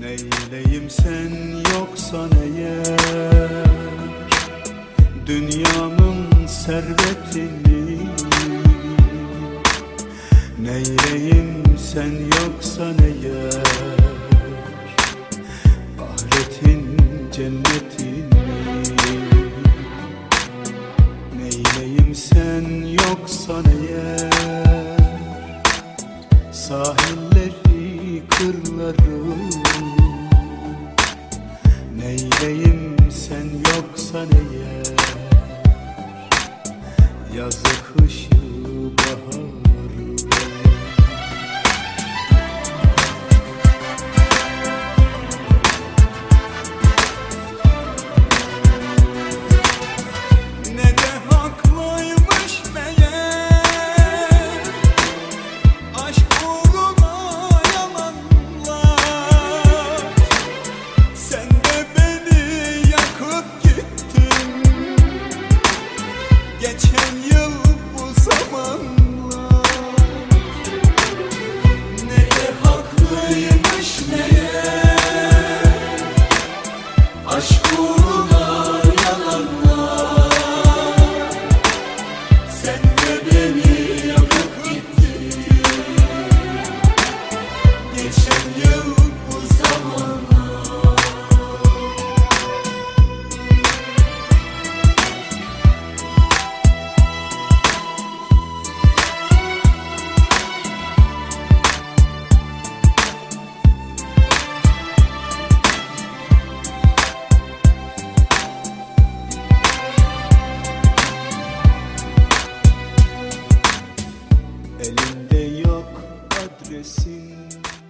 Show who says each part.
Speaker 1: Neyleyim sen yoksan eğer Dünyamın servetini. Neyleyim sen yoksan eğer Ahiretin cennetini. Neyleyim sen yoksan eğer Sahilleri, kırları Neyleyim sen yoksan eğer Yazı, kışı, bahar aşk uğruna descer.